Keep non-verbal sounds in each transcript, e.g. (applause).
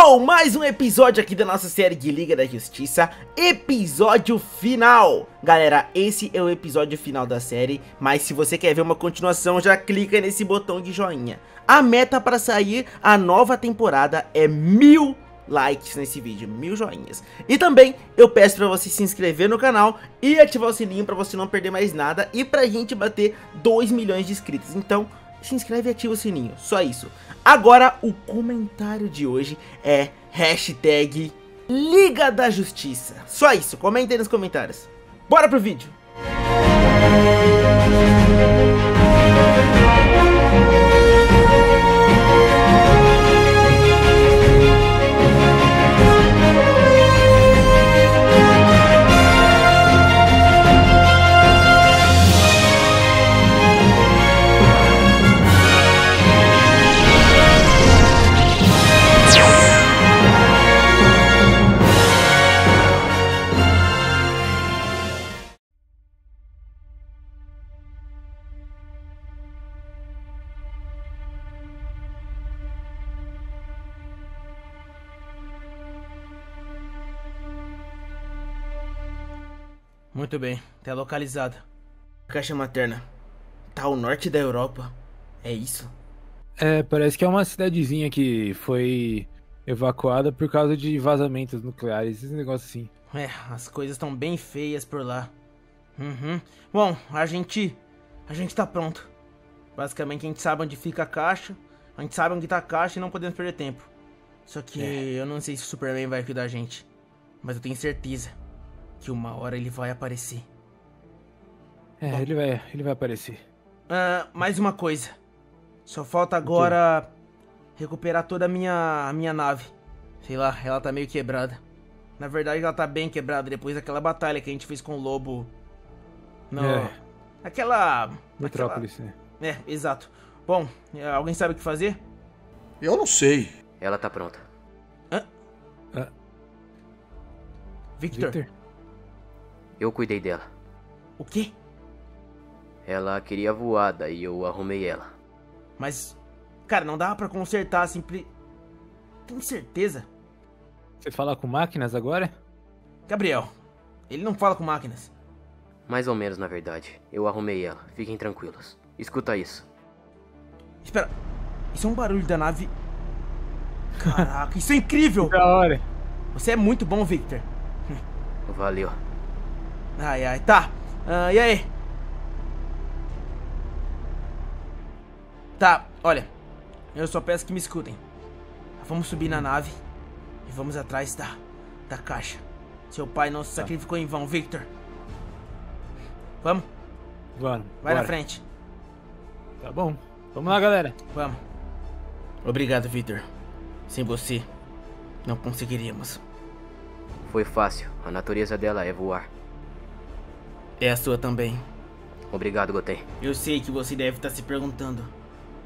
Uou, mais um episódio aqui da nossa série de Liga da Justiça, episódio final. Galera, esse é o episódio final da série, mas se você quer ver uma continuação, já clica nesse botão de joinha. A meta para sair a nova temporada é mil likes nesse vídeo, mil joinhas. E também eu peço para você se inscrever no canal e ativar o sininho para você não perder mais nada e pra gente bater 2 milhões de inscritos. Então, se inscreve e ativa o sininho, só isso. Agora, o comentário de hoje é hashtag Liga da Justiça. Só isso, comenta aí nos comentários. Bora pro vídeo. Muito bem, tá localizada. Caixa materna. Tá ao norte da Europa. É isso? É, parece que é uma cidadezinha que foi evacuada por causa de vazamentos nucleares, esse negócio assim. É, as coisas estão bem feias por lá. Uhum. Bom, a gente. A gente tá pronto. Basicamente a gente sabe onde fica a caixa. A gente sabe onde tá a caixa e não podemos perder tempo. Só que é. eu não sei se o Superman vai ajudar a gente. Mas eu tenho certeza que uma hora ele vai aparecer. É, Bom, ele vai, ele vai aparecer. Uh, mais uma coisa. Só falta agora recuperar toda a minha, a minha nave. Sei lá, ela tá meio quebrada. Na verdade, ela tá bem quebrada depois daquela batalha que a gente fez com o lobo. No... É. Aquela. Metrópolis, aquela... né? É, exato. Bom, alguém sabe o que fazer? Eu não sei. Ela tá pronta. Hã? Ah. Victor? Victor? Eu cuidei dela. O quê? Ela queria voar, daí eu arrumei ela. Mas, cara, não dava para consertar simples. Tem certeza? Você fala com máquinas agora? Gabriel, ele não fala com máquinas. Mais ou menos, na verdade. Eu arrumei ela. Fiquem tranquilos. Escuta isso. Espera. Isso é um barulho da nave. Caraca, isso é incrível! (laughs) da hora. Você é muito bom, Victor. Valeu. Ai, ai, tá. Uh, e aí? Tá, olha. Eu só peço que me escutem. Vamos subir na nave e vamos atrás da, da caixa. Seu pai não se tá. sacrificou em vão, Victor. Vamos? Vamos. Vai bora. na frente. Tá bom. Vamos lá, galera. Vamos. Obrigado, Victor. Sem você, não conseguiríamos. Foi fácil. A natureza dela é voar. É a sua também. Obrigado, Goten. Eu sei que você deve estar se perguntando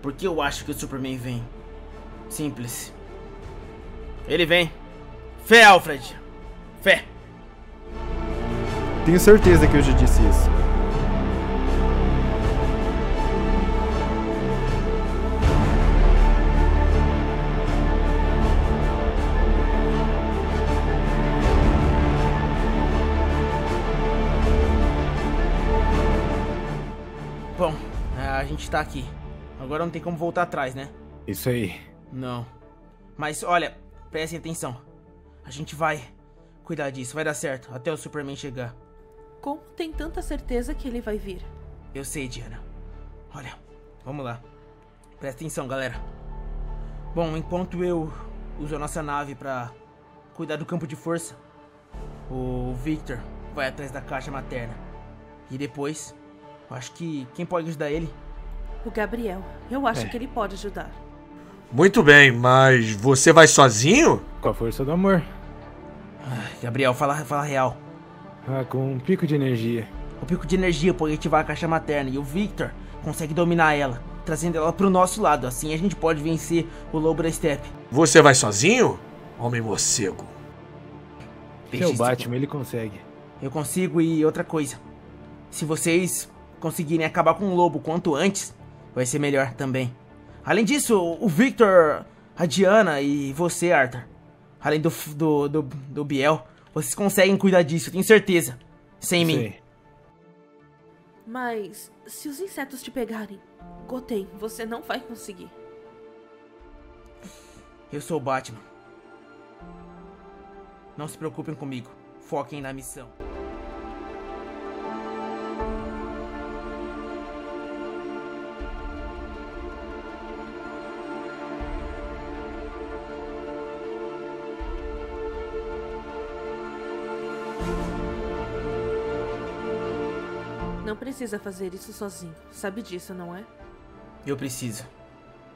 por que eu acho que o Superman vem. Simples. Ele vem. Fé, Alfred. Fé. Tenho certeza que eu já disse isso. Gente tá aqui. Agora não tem como voltar atrás, né? Isso aí. Não. Mas olha, prestem atenção. A gente vai cuidar disso, vai dar certo, até o Superman chegar. Como tem tanta certeza que ele vai vir? Eu sei, Diana. Olha, vamos lá. Presta atenção, galera. Bom, enquanto eu uso a nossa nave pra cuidar do campo de força, o Victor vai atrás da caixa materna. E depois, eu acho que quem pode ajudar ele o Gabriel. Eu acho é. que ele pode ajudar. Muito bem, mas você vai sozinho? Com a força do amor. Gabriel, fala, fala real. Ah, com um pico de energia. O pico de energia pode ativar a caixa materna e o Victor consegue dominar ela, trazendo ela pro nosso lado. Assim a gente pode vencer o lobo da steppe. Você vai sozinho? Homem morcego. Deixa o Batman, ele consegue. Eu consigo e outra coisa. Se vocês conseguirem acabar com o lobo quanto antes, vai ser melhor também. Além disso, o Victor, a Diana e você, Arthur, além do, do, do, do Biel, vocês conseguem cuidar disso, eu tenho certeza. Sem mim. Sei. Mas se os insetos te pegarem, Goten, você não vai conseguir. Eu sou o Batman. Não se preocupem comigo. Foquem na missão. Não precisa fazer isso sozinho. Sabe disso, não é? Eu preciso.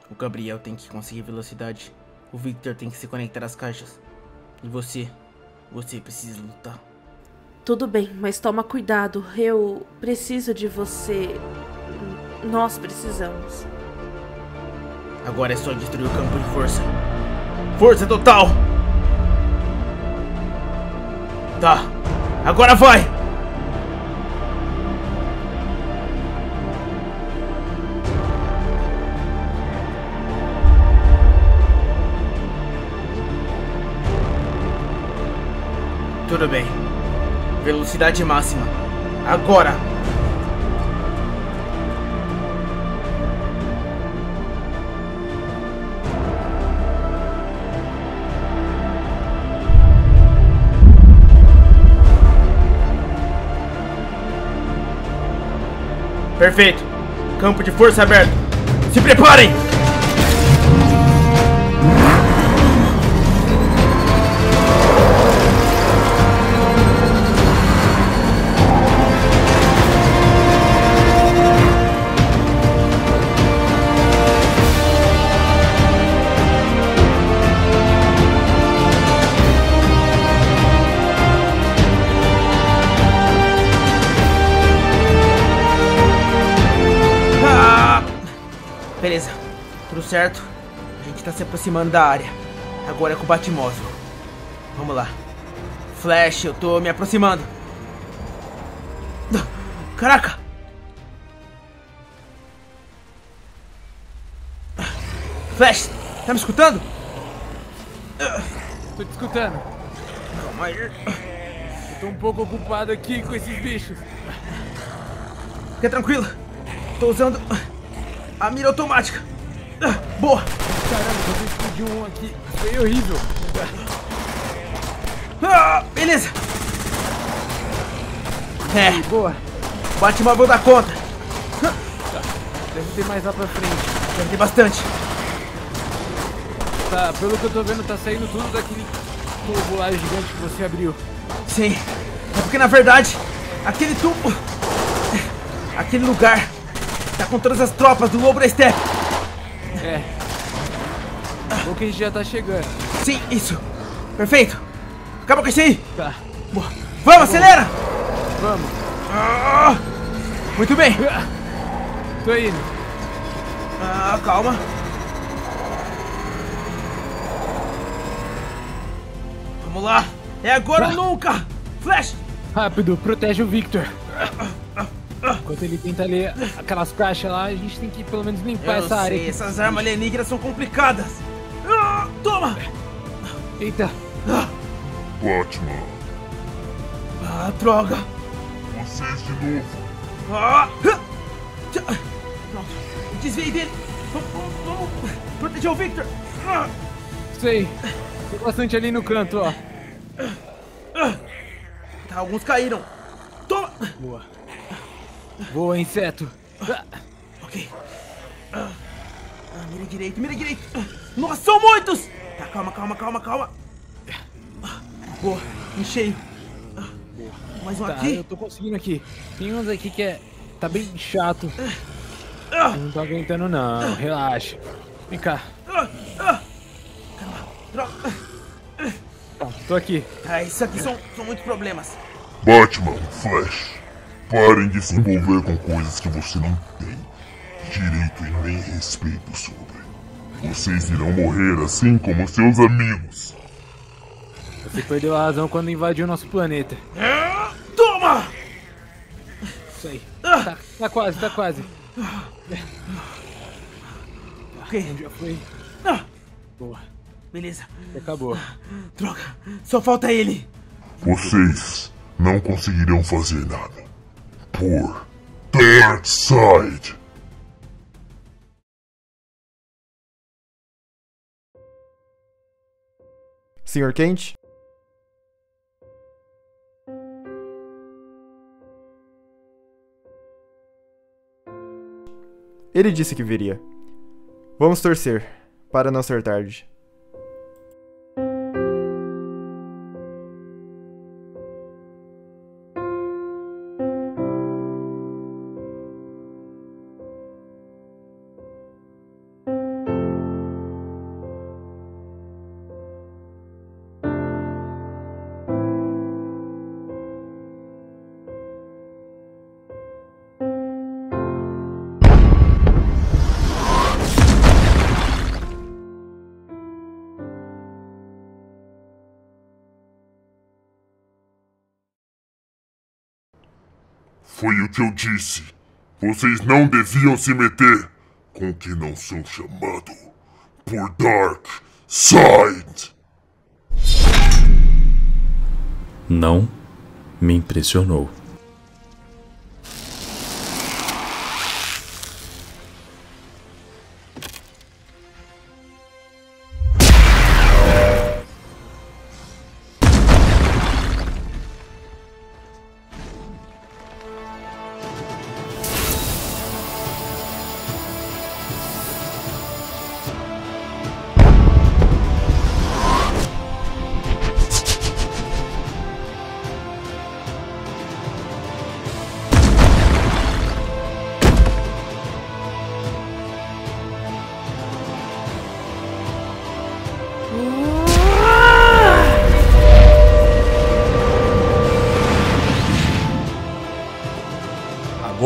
O Gabriel tem que conseguir velocidade. O Victor tem que se conectar às caixas. E você? Você precisa lutar. Tudo bem, mas toma cuidado. Eu preciso de você. Nós precisamos. Agora é só destruir o campo de força. Força total! Tá. Agora vai! Tudo bem. Velocidade máxima. Agora! Perfeito. Campo de força aberto. Se preparem! Beleza, tudo certo. A gente tá se aproximando da área. Agora é com o Batmóvel. Vamos lá. Flash, eu tô me aproximando. Caraca! Flash, tá me escutando? Tô te escutando. Calma aí. Eu tô um pouco ocupado aqui com esses bichos. Fica tranquilo. Tô usando a mira automática. Ah, Boa. Caramba, você explodiu um aqui. Foi horrível. Ah, beleza. É, Boa. o Batmóvel dá conta. Deve ter mais lá pra frente. Deve ter bastante. Tá, pelo que eu tô vendo, tá saindo tudo daquele tubo lá gigante que você abriu. Sim. É porque na verdade, aquele tubo. Aquele lugar tá com todas as tropas do Lobo da Steppe. É. Ou que a gente já tá chegando. Sim, isso. Perfeito. Acaba com isso aí. Tá, Boa. Vamos, acelera! vamos. Ah, muito bem. (laughs) Tô indo. Ah, calma. Vamos lá. É agora ou nunca. Flash. Rápido, protege o Victor. (laughs) Enquanto ele tenta ler aquelas caixas lá, a gente tem que pelo menos limpar Eu essa área. sei, aqui. essas armas alienígenas são complicadas. Ah, toma. Eita, Ah, Batman, ah, droga. vocês de novo. Ah, ah. Pronto. Desviei dele. Vamos, vamos, vamos proteger o Victor. Ah, sei. Tem bastante ali no canto, ó. tá, alguns caíram. Toma. Boa. Boa, inseto. Ah, Ok. Ah, mira direito, mira direito. Nossa, são muitos. Tá, calma, calma, calma, calma. Boa, em cheio. Ah, Mais um Tá, aqui. eu tô conseguindo aqui. Tem uns aqui que é. tá bem chato. Ah, Eu não tô aguentando, não. Relaxa. Vem cá. Caramba, droga. Tá, tô aqui. Ah, isso aqui são, são muitos problemas. Batman, Flash, parem de se envolver com coisas que você não tem direito e nem respeito sobre. Vocês irão morrer assim como seus amigos. Você perdeu a razão quando invadiu nosso planeta. Ah, Toma! Isso aí. Ah. Tá, tá quase, tá quase. Ok. Já foi. Ah, Boa. Beleza. Acabou. Droga, só falta ele. Vocês não conseguirão fazer nada. Por Dark Side. Senhor Kent? Ele disse que viria. Vamos torcer, para não ser tarde. Que eu disse. Vocês não deviam se meter com o que não são chamados por Dark Side. Não me impressionou.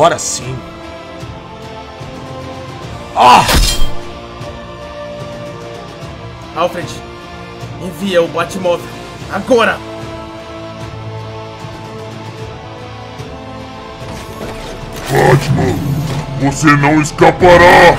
Agora sim. Ah! Alfred, envia o Batmóvel. Agora! Batman, você não escapará!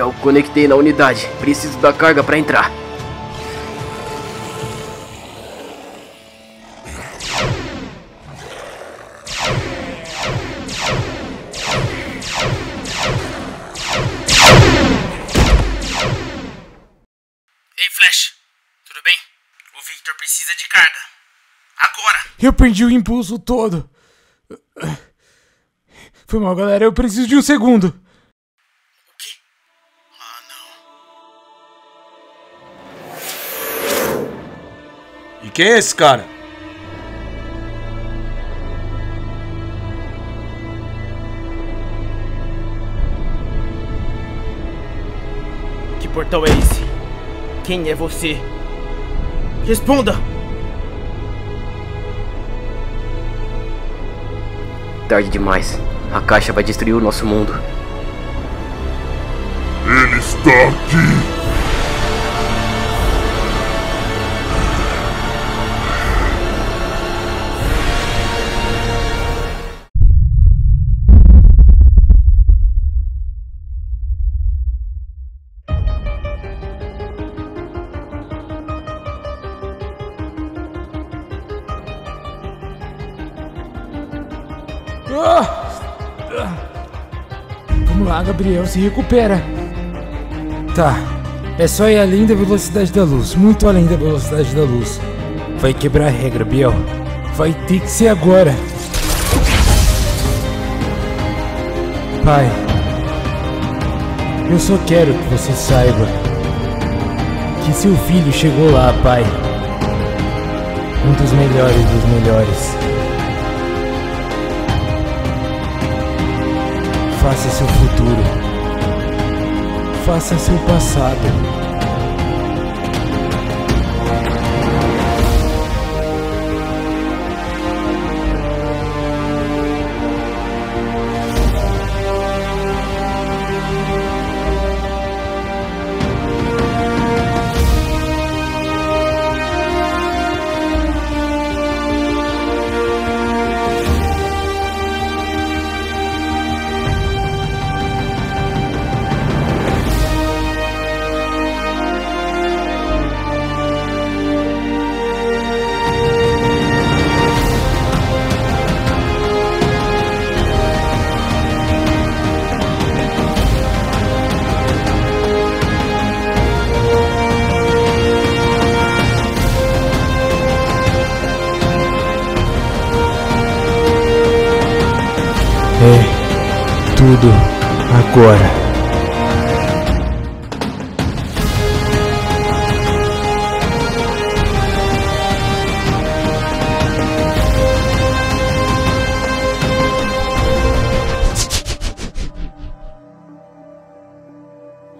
Biel, conectei na unidade. Preciso da carga pra entrar. Ei, Flash, tudo bem? O Victor precisa de carga. Agora! Eu perdi o impulso todo. Foi mal, galera. Eu preciso de um segundo. E quem é esse cara? Que portal é esse? Quem é você? Responda! Tarde demais. A caixa vai destruir o nosso mundo. Ele está aqui! Vamos lá, Gabriel, se recupera. Tá. É só ir além da velocidade da luz, muito além da velocidade da luz. Vai quebrar a regra, Biel. Vai ter que ser agora. Pai, eu só quero que você saiba que seu filho chegou lá, pai. Um dos melhores dos melhores. Faça seu futuro. Faça seu passado. Agora.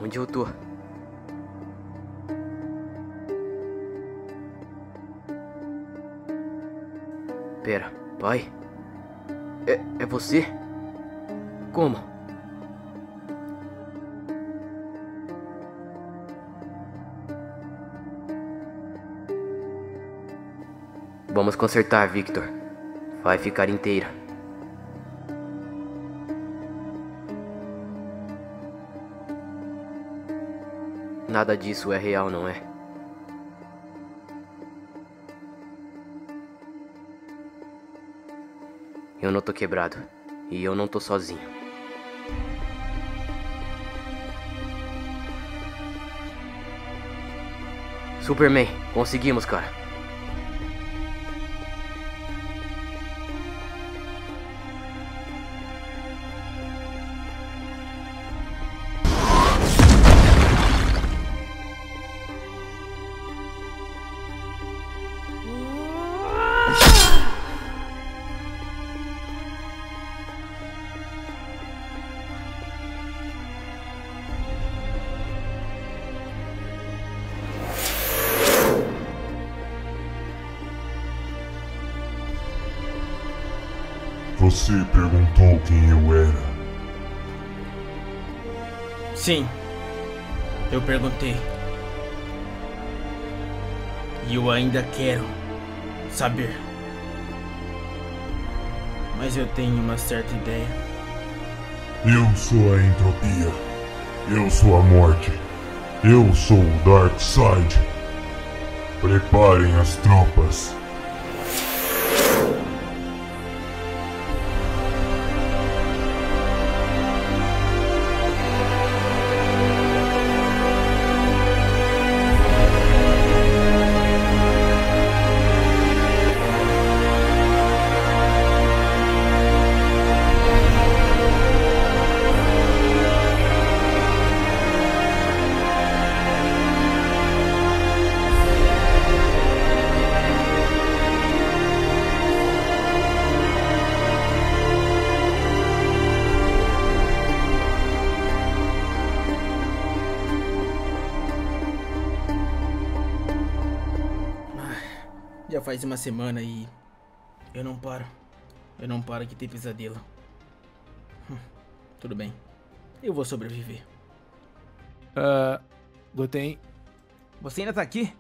Onde eu tô? Pera, pai? É, é você? Como? Vamos consertar, Victor. Vai ficar inteira. Nada disso é real, não é? Eu não tô quebrado. E eu não tô sozinho. Superman, conseguimos, cara. Você perguntou quem eu era. Sim. Eu perguntei. E eu ainda quero saber. Mas eu tenho uma certa ideia. Eu sou a entropia. Eu sou a morte. Eu sou o Darkseid. Preparem as tropas. Faz uma semana e eu não paro. Eu não paro de ter pesadelo. Hum, Tudo bem. Eu vou sobreviver. Ah, Goten, Você ainda tá aqui?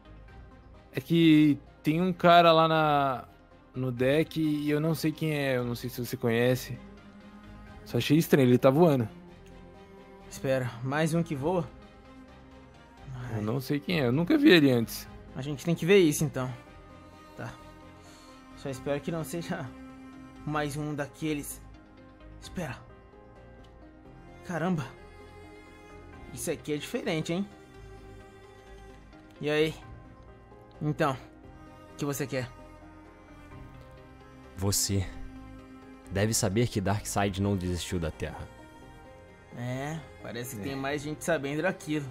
é que tem um cara lá na no deck e eu não sei quem é, eu não sei se você conhece. Só achei estranho, ele tá voando. Espera, mais um que voa? Eu não sei quem é, eu nunca vi ele antes. A gente tem que ver isso então. Tá. Só espero que não seja mais um daqueles. Espera. Caramba. Isso aqui é diferente, hein? E aí? Então, o que você quer? Você deve saber que Darkseid não desistiu da Terra. É, parece que tem mais gente sabendo daquilo.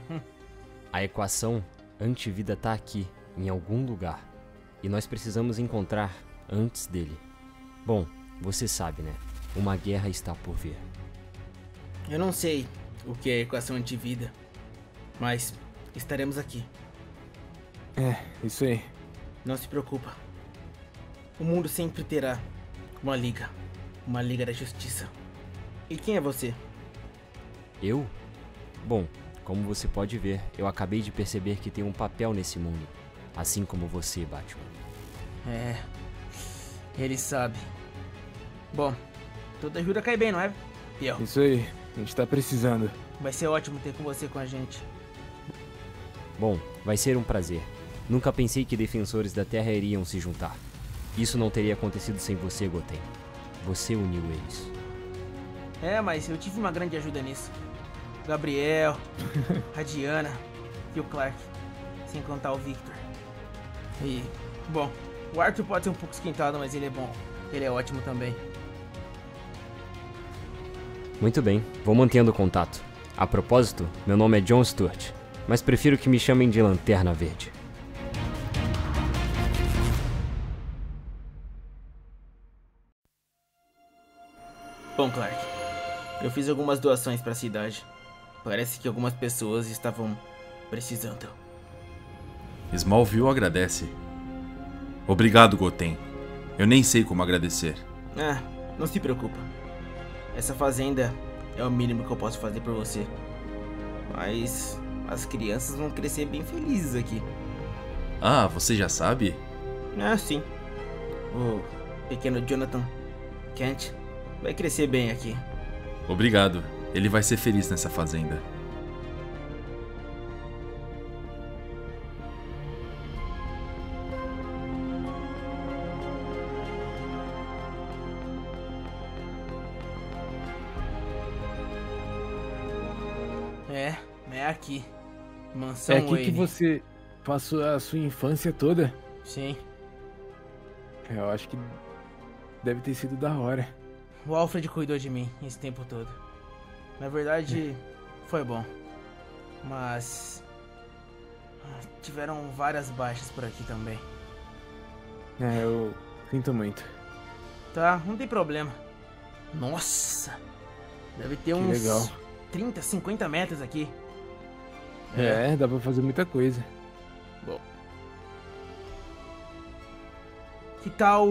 A equação antivida tá aqui, em algum lugar. E nós precisamos encontrar antes dele. Bom, você sabe, né? Uma guerra está por vir. Eu não sei o que é equação antivida, mas estaremos aqui. É, isso aí. Não se preocupa. O mundo sempre terá uma liga, uma liga da justiça. E quem é você? Eu? Bom, como você pode ver, eu acabei de perceber que tenho um papel nesse mundo. Assim como você, Batman. É, ele sabe. Bom, toda ajuda cai bem, não é? Pior. Isso aí, a gente tá precisando. Vai ser ótimo ter com você com a gente. Bom, vai ser um prazer. Nunca pensei que defensores da Terra iriam se juntar. Isso não teria acontecido sem você, Goten. Você uniu eles. É, mas eu tive uma grande ajuda nisso. Gabriel, (laughs) a Diana e o Clark. Sem contar o Victor. E, bom, o Arthur pode ser um pouco esquentado, mas ele é bom. Ele é ótimo também. Muito bem, vou mantendo o contato. A propósito, meu nome é John Stewart, mas prefiro que me chamem de Lanterna Verde. Bom, Clark, eu fiz algumas doações para a cidade. Parece que algumas pessoas estavam precisando. Smallville agradece. Obrigado, Goten. Eu nem sei como agradecer. Ah, não se preocupa. Essa fazenda é o mínimo que eu posso fazer por você. Mas as crianças vão crescer bem felizes aqui. Ah, você já sabe? Ah, sim. O pequeno Jonathan Kent vai crescer bem aqui. Obrigado. Ele vai ser feliz nessa fazenda. Mansão É aqui que Wayne. você passou a sua infância toda. Sim. Eu acho que deve ter sido da hora. O Alfred cuidou de mim esse tempo todo. Na verdade, foi bom. Mas. ah, Tiveram várias baixas por aqui também. É, eu sinto muito. Tá, não tem problema. Nossa! Deve ter Que uns legal. 30, 50 metros aqui. É, dá pra fazer muita coisa. Que tal.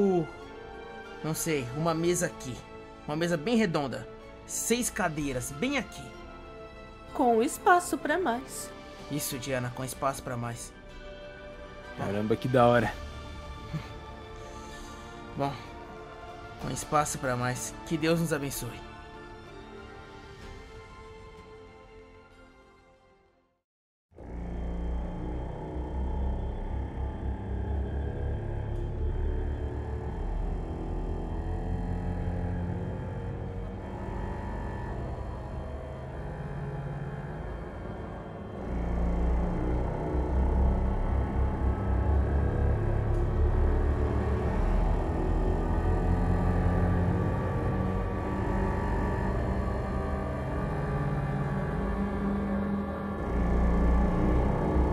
Não sei, uma mesa aqui. Uma mesa bem redonda. Seis cadeiras, bem aqui. Com espaço pra mais. Isso, Diana, com espaço pra mais. Caramba, que da hora. (laughs) Bom, com espaço pra mais. Que Deus nos abençoe.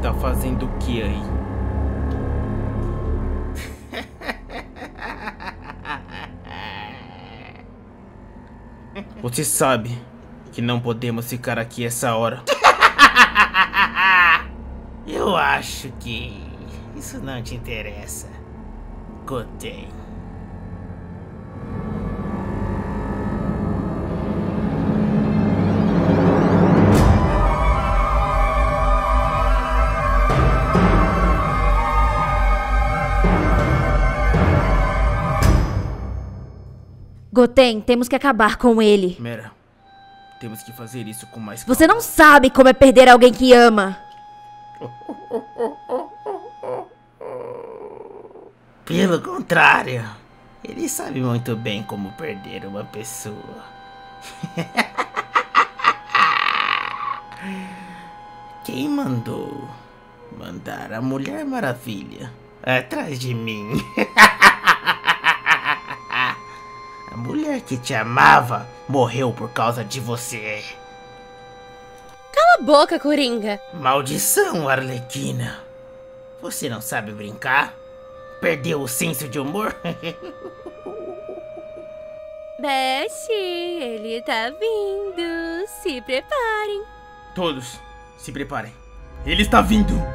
Tá fazendo o que aí? Você sabe que não podemos ficar aqui essa hora. Eu acho que isso não te interessa. Goten. Goten, temos que acabar com ele. Mera, temos que fazer isso com mais Você não sabe como é perder alguém que ama. Pelo contrário, ele sabe muito bem como perder uma pessoa. (laughs) Quem mandou mandar a Mulher Maravilha atrás de mim? (laughs) a mulher que te amava morreu por causa de você. Cala a boca, Coringa. Maldição, Arlequina. Você não sabe brincar? Perdeu o senso de humor? (laughs) Beth, ele tá vindo. Se preparem. Todos, se preparem. Ele está vindo!